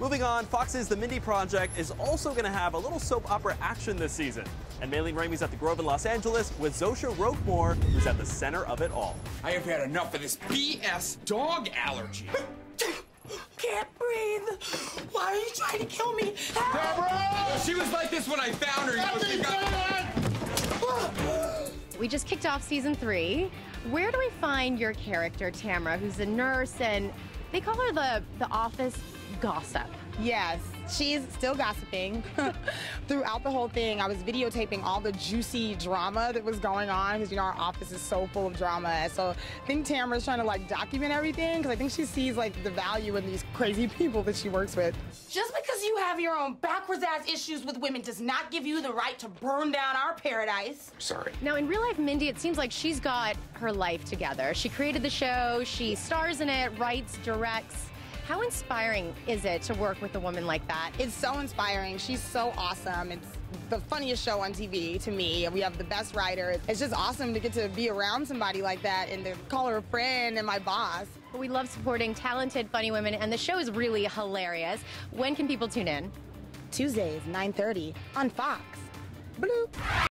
Moving on, Fox's The Mindy Project is also going to have a little soap opera action this season. And Maylene Ramey's at the Grove in Los Angeles with Xosha Roquemore, who's at the center of it all. I have had enough of this BS dog allergy. Can't breathe. Why are you trying to kill me? Deborah! She was like this when I found her. You know, she got- We just kicked off season three. Where do we find your character, Tamara, who's a nurse and they call her the the office gossip? Yes, she's still gossiping. Throughout the whole thing, I was videotaping all the juicy drama that was going on because you know our office is so full of drama. So I think Tamara's trying to like document everything because I think she sees like the value in these crazy people that she works with. Just because you have your own backwards ass issues with women does not give you the right to burn down our paradise. Sorry. Now, in real life, Mindy, it seems like she's got her life together. She created the show, she stars in it, writes, directs. How inspiring is it to work with a woman like that? It's so inspiring. She's so awesome. It's the funniest show on TV to me. We have the best writer. It's just awesome to get to be around somebody like that and to call her a friend and my boss. We love supporting talented, funny women, and the show is really hilarious. When can people tune in? Tuesdays, 9:30 on Fox. Bloop.